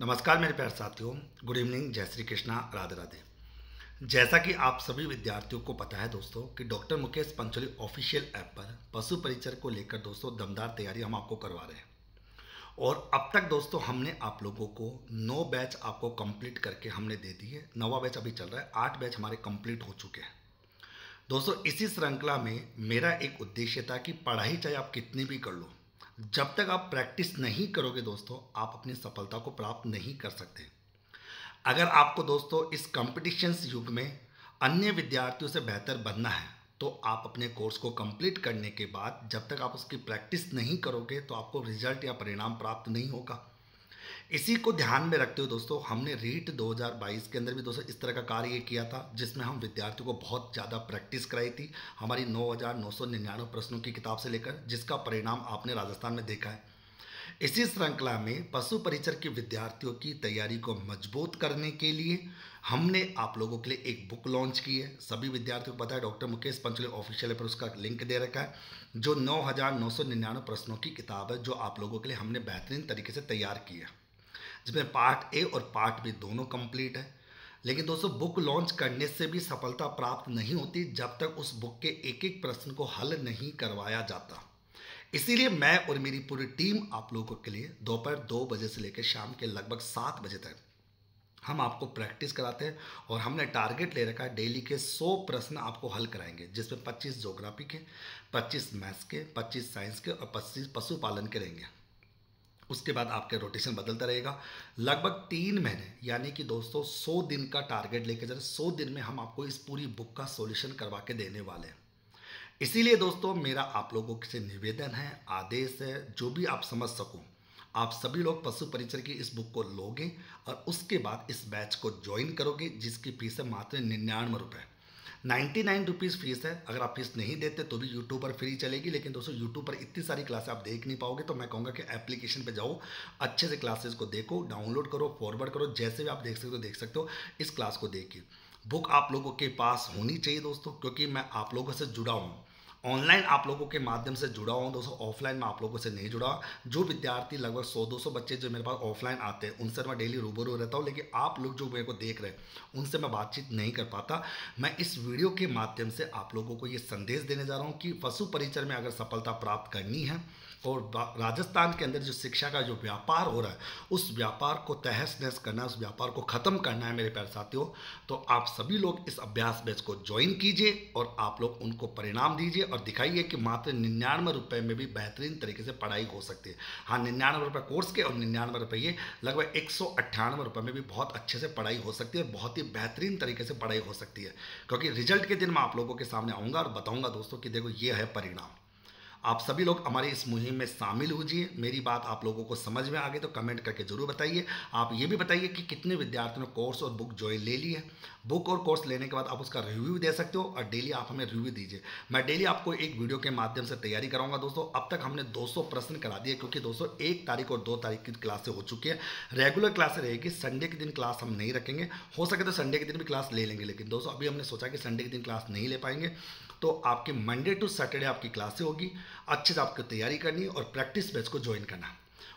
नमस्कार मेरे प्यार साथियों, गुड इवनिंग, जय श्री कृष्णा, राधे राधे। जैसा कि आप सभी विद्यार्थियों को पता है दोस्तों, कि doctor Mukesh Pancholi official app पर पशु परिचर को लेकर दोस्तों दमदार तैयारी हम आपको करवा रहे हैं। और अब तक दोस्तों हमने आप लोगों को नौ बैच आपको कंप्लीट करके हमने दे दी है। नवा बैच अभी चल रहा है, आठ बैच हमारे कंप्लीट हो चुके हैं। दोस्तों, इसी श्रृंखला में मेरा एक उद्देश्य था कि पढ़ाई चाहे आप कितनी भी कर लो जब तक आप प्रैक्टिस नहीं करोगे दोस्तों, आप अपनी सफलता को प्राप्त नहीं कर सकते। अगर आपको दोस्तों, इस कॉम्पिटिशन्स युग में अन्य विद्यार्थियों से बेहतर बनना है तो आप अपने कोर्स को कंप्लीट करने के बाद, जब तक आप उसकी प्रैक्टिस नहीं करोगे तो आपको रिज़ल्ट या परिणाम प्राप्त नहीं होगा। इसी को ध्यान में रखते हुए दोस्तों, हमने रीट 2022 के अंदर भी दोस्तों, इस तरह का कार्य किया था, जिसमें हम विद्यार्थियों को बहुत ज़्यादा प्रैक्टिस कराई थी, हमारी नौ हज़ार नौ सौ निन्यानवे प्रश्नों की किताब से लेकर, जिसका परिणाम आपने राजस्थान में देखा है। इसी श्रृंखला में पशु परिचर के विद्यार्थियों की तैयारी को मज़बूत करने के लिए, हमने आप लोगों के लिए एक बुक लॉन्च की है। सभी विद्यार्थियों को पता है, डॉक्टर मुकेश पंचले ऑफिशियल पर उसका लिंक दे रखा है, जो नौ हज़ार नौ सौ निन्यानवे प्रश्नों की किताब है, जो आप लोगों के लिए हमने बेहतरीन तरीके से तैयार की है। जिसमें पार्ट ए और पार्ट बी दोनों कंप्लीट है। लेकिन दोस्तों, बुक लॉन्च करने से भी सफलता प्राप्त नहीं होती जब तक उस बुक के एक एक प्रश्न को हल नहीं करवाया जाता। इसीलिए मैं और मेरी पूरी टीम आप लोगों के लिए दोपहर दो बजे से लेकर शाम के लगभग सात बजे तक हम आपको प्रैक्टिस कराते हैं और हमने टारगेट ले रखा है डेली के 100 प्रश्न आपको हल कराएँगे, जिसमें 25 जोग्राफी के 25 मैथ्स के 25 साइंस के और 25 पशुपालन के रहेंगे। उसके बाद आपके रोटेशन बदलता रहेगा। लगभग तीन महीने, यानी कि दोस्तों, सौ दिन का टारगेट लेकर लेके चले सौ दिन में हम आपको इस पूरी बुक का सॉल्यूशन करवा के देने वाले हैं। इसीलिए दोस्तों, मेरा आप लोगों से निवेदन है, आदेश है, जो भी आप समझ सको, आप सभी लोग पशु परिचर की इस बुक को लोगे और उसके बाद इस बैच को ज्वाइन करोगे, जिसकी फ़ीस है मात्र निन्यानवे रुपये नाइन्टी नाइन रुपीज़ फ़ीस है। अगर आप फ़ीस नहीं देते तो भी यूट्यूब पर फ्री चलेगी, लेकिन दोस्तों यूट्यूब पर इतनी सारी क्लासें आप देख नहीं पाओगे तो मैं कहूँगा कि एप्लीकेशन पर जाओ, अच्छे से क्लासेज को देखो डाउनलोड करो फॉरवर्ड करो, जैसे भी आप देख सकते हो, देख सकते हो, इस क्लास को देखिए। बुक आप लोगों के पास होनी चाहिए दोस्तों, क्योंकि मैं आप लोगों से जुड़ा हूँ। ऑनलाइन आप लोगों के माध्यम से जुड़ा हुआ दोस्तों, ऑफलाइन में आप लोगों से नहीं जुड़ा। जो विद्यार्थी लगभग सौ, दो सौ बच्चे जो मेरे पास ऑफलाइन आते हैं, उनसे मैं डेली रूबरू रहता हूँ, लेकिन आप लोग जो मेरे को देख रहे हैं, उनसे मैं बातचीत नहीं कर पाता। मैं इस वीडियो के माध्यम से आप लोगों को ये संदेश देने जा रहा हूँ कि पशु परिचर में अगर सफलता प्राप्त करनी है और राजस्थान के अंदर जो शिक्षा का जो व्यापार हो रहा है, उस व्यापार को तहस नहस करना है उस व्यापार को ख़त्म करना है मेरे प्यारे साथियों। तो आप सभी लोग इस अभ्यास बैच को ज्वाइन कीजिए और आप लोग उनको परिणाम दीजिए और दिखाइए कि मात्र निन्यानवे रुपये में भी बेहतरीन तरीके से पढ़ाई हो सकती है। हाँ निन्यानवे रुपये कोर्स के और निन्यानवे रुपये लगभग एक सौ अट्ठानवे रुपये में भी बहुत अच्छे से पढ़ाई हो सकती है बहुत ही बेहतरीन तरीके से पढ़ाई हो सकती है। क्योंकि रिज़ल्ट के दिन मैं आप लोगों के सामने आऊँगा और बताऊँगा दोस्तों कि देखो ये है परिणाम। आप सभी लोग हमारी इस मुहिम में शामिल होजिए मेरी बात आप लोगों को समझ में आ गई तो कमेंट करके ज़रूर बताइए। आप ये भी बताइए कि कितने विद्यार्थियों ने कोर्स और बुक ज्वाइन ले ली है। बुक और कोर्स लेने के बाद आप उसका रिव्यू दे सकते हो और डेली आप हमें रिव्यू दीजिए। मैं डेली आपको एक वीडियो के माध्यम से तैयारी कराऊँगा दोस्तों। अब तक हमने 200 प्रश्न करा दिए क्योंकि दोस्तों एक तारीख और दो तारीख की क्लासें हो चुकी है। रेगुलर क्लास रहेगी। संडे के दिन क्लास हम नहीं रखेंगे। हो सके तो संडे के दिन भी क्लास ले लेंगे, लेकिन दोस्तों अभी हमने सोचा कि संडे के दिन क्लास नहीं ले पाएँगे। तो आपके मंडे टू सैटरडे आपकी क्लासें होगी। अच्छे से आपको तैयारी करनी और प्रैक्टिस बैच को ज्वाइन करना।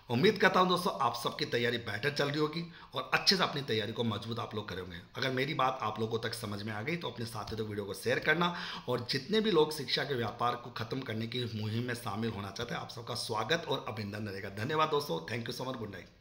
उम्मीद करता हूँ दोस्तों, आप सबकी तैयारी बेटर चल रही होगी और अच्छे से अपनी तैयारी को मज़बूत आप लोग करेंगे अगर मेरी बात आप लोगों तक समझ में आ गई तो अपने साथियों तक वीडियो को शेयर करना और जितने भी लोग शिक्षा के व्यापार को खत्म करने की मुहिम में शामिल होना चाहते हैं, आप सबका स्वागत और अभिनंदन रहेगा। धन्यवाद दोस्तों। Thank you so much good night